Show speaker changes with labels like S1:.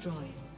S1: destroyed.